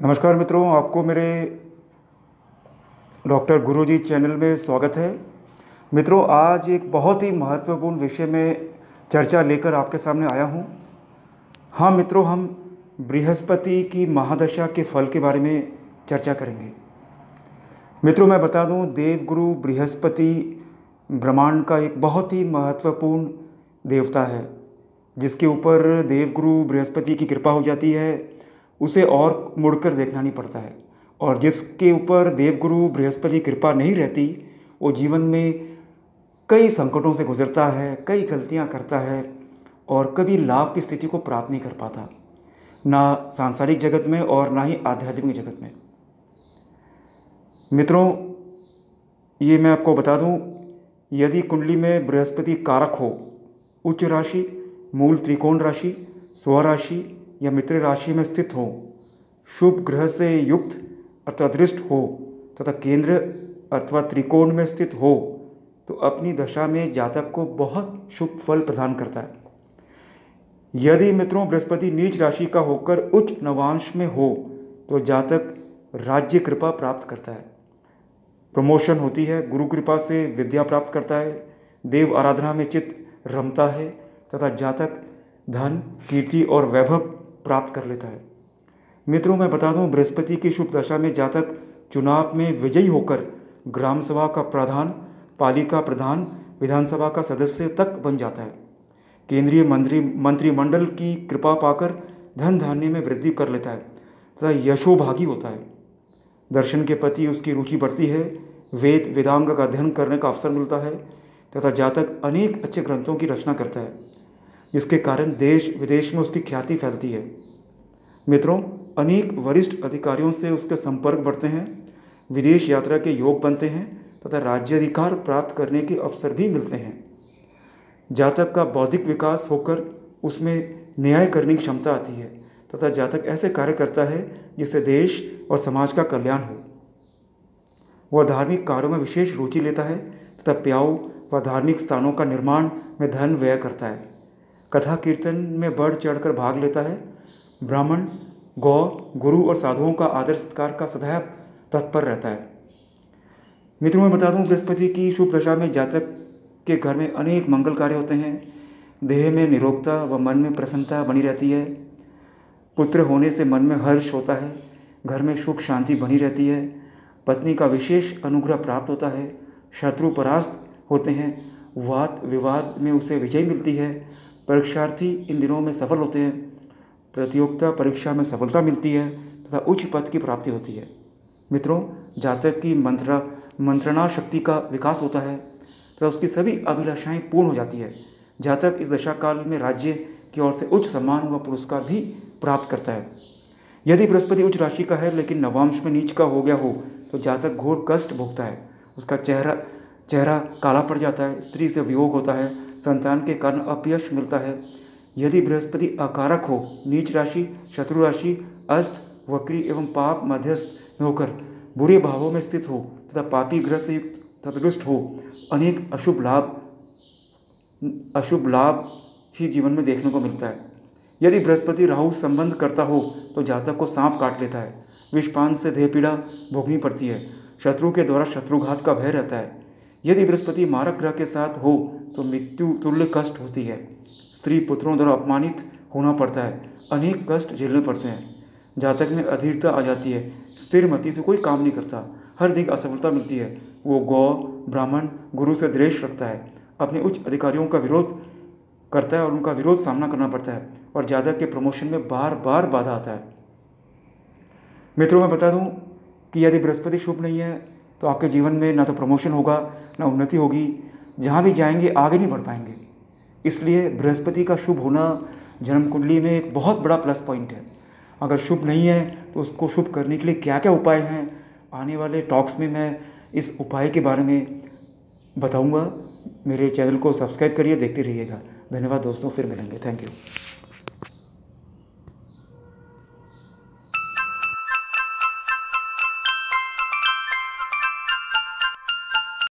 नमस्कार मित्रों, आपको मेरे डॉक्टर गुरुजी चैनल में स्वागत है। मित्रों, आज एक बहुत ही महत्वपूर्ण विषय में चर्चा लेकर आपके सामने आया हूँ। हाँ मित्रों, हम बृहस्पति की महादशा के फल के बारे में चर्चा करेंगे। मित्रों, मैं बता दूँ, देवगुरु बृहस्पति ब्रह्मांड का एक बहुत ही महत्वपूर्ण देवता है, जिसके ऊपर देवगुरु बृहस्पति की कृपा हो जाती है। उसे और मुड़कर देखना नहीं पड़ता है। और जिसके ऊपर देवगुरु बृहस्पति कृपा नहीं रहती, वो जीवन में कई संकटों से गुजरता है, कई गलतियाँ करता है और कभी लाभ की स्थिति को प्राप्त नहीं कर पाता। ना सांसारिक जगत में और ना ही आध्यात्मिक जगत में। मित्रों, ये मैं आपको बता दूँ, यदि कुंडली में बृहस्पति कारक हो, उच्च राशि, मूल त्रिकोण राशि स्वराशि या मित्र राशि में स्थित हो, शुभ ग्रह से युक्त अथवा दृष्ट हो तथा केंद्र अथवा त्रिकोण में स्थित हो तो अपनी दशा में जातक को बहुत शुभ फल प्रदान करता है। यदि मित्रों बृहस्पति नीच राशि का होकर उच्च नवांश में हो तो जातक राज्य कृपा प्राप्त करता है। प्रमोशन होती है, गुरु कृपा से विद्या प्राप्त करता है, देव आराधना में चित्त रमता है तथा जातक धन, कीर्ति और वैभव प्राप्त कर लेता है। मित्रों, मैं बता दूँ, बृहस्पति की शुभ दशा में जातक चुनाव में विजयी होकर ग्राम सभा का प्रधान, पालिका प्रधान, विधानसभा का सदस्य तक बन जाता है। केंद्रीय मंत्री, मंत्रिमंडल की कृपा पाकर धन धान्य में वृद्धि कर लेता है, तथा यशोभागी होता है। दर्शन के प्रति उसकी रुचि बढ़ती है, वेद, वेदांग का अध्ययन करने का अवसर मिलता है, तथा जातक अनेक अच्छे ग्रंथों की रचना करता है। जिसके कारण देश, विदेश में उसकी ख्याति फैलती है। मित्रों, अनेक वरिष्ठ अधिकारियों से उसके संपर्क बढ़ते हैं, विदेश यात्रा के योग बनते हैं, तथा राज्याधिकार प्राप्त करने के अवसर भी मिलते हैं। जातक का बौद्धिक विकास होकर उसमें न्याय करने की क्षमता आती है, तथा जातक ऐसे कार्य करता है जिससे देश और समाज का कल्याण हो। वह धार्मिक कार्यों में विशेष रुचि लेता है, तथा प्याऊ व धार्मिक स्थानों का निर्माण में धन व्यय करता है। कथा कीर्तन में बढ़ चढ़कर भाग लेता है। ब्राह्मण, गौ, गुरु और साधुओं का आदर सत्कार का सदैव तत्पर रहता है। मित्रों, में बता दूँ, बृहस्पति की शुभ दशा में जातक के घर में अनेक मंगल कार्य होते हैं। देह में निरोगता व मन में प्रसन्नता बनी रहती है। पुत्र होने से मन में हर्ष होता है। घर में सुख शांति बनी रहती है। पत्नी का विशेष अनुग्रह प्राप्त होता है। शत्रु परास्त होते हैं। वाद विवाद में उसे विजय मिलती है। परीक्षार्थी इन दिनों में सफल होते हैं। प्रतियोगिता परीक्षा में सफलता मिलती है तथा उच्च पद की प्राप्ति होती है। मित्रों, जातक की मंत्रा, मंत्रणा शक्ति का विकास होता है तथा उसकी सभी अभिलाषाएँ पूर्ण हो जाती है। जातक इस दशा काल में राज्य की ओर से उच्च सम्मान व पुरस्कार भी प्राप्त करता है। यदि बृहस्पति उच्च राशि का है, लेकिन नवांश में नीच का हो गया हो तो जातक घोर कष्ट भोगता है। उसका चेहरा चेहरा काला पड़ जाता है, स्त्री से वियोग होता है संतान के कारण अपयश मिलता है। यदि बृहस्पति अकारक हो, नीच राशि, शत्रु राशि, अस्त, वक्री एवं पाप मध्यस्थ में होकर बुरे भावों में स्थित हो तथा पापी ग्रह से युक्त हो, अनेक अशुभ लाभ अशुभ लाभ ही जीवन में देखने को मिलता है। यदि बृहस्पति राहु संबंध करता हो तो जातक को सांप काट लेता है। विषपान से देह पीड़ा भोगनी पड़ती है। शत्रु के द्वारा शत्रुघात का भय रहता है। यदि बृहस्पति मारक ग्रह के साथ हो तो मृत्यु तुल्य कष्ट होती है। स्त्री पुत्रों द्वारा अपमानित होना पड़ता है। अनेक कष्ट झेलने पड़ते हैं। जातक में अधीरता आ जाती है। स्थिर मति से कोई काम नहीं करता। हर दिन असफलता मिलती है। वो गौ, ब्राह्मण, गुरु से द्वेष रखता है। अपने उच्च अधिकारियों का विरोध करता है और उनका विरोध सामना करना पड़ता है और जातक के प्रमोशन में बार बार बाधा आता है। मित्रों, मैं बता दूँ कि यदि बृहस्पति शुभ नहीं है तो आपके जीवन में ना तो प्रमोशन होगा, ना उन्नति होगी। जहाँ भी जाएँगे, आगे नहीं बढ़ पाएँगे। इसलिए बृहस्पति का शुभ होना जन्म कुंडली में एक बहुत बड़ा प्लस पॉइंट है। अगर शुभ नहीं है तो उसको शुभ करने के लिए क्या क्या उपाय हैं? आने वाले टॉक्स में मैं इस उपाय के बारे में बताऊँगा। मेरे चैनल को सब्सक्राइब करिए, देखते रहिएगा। धन्यवाद दोस्तों, फिर मिलेंगे। Thank you.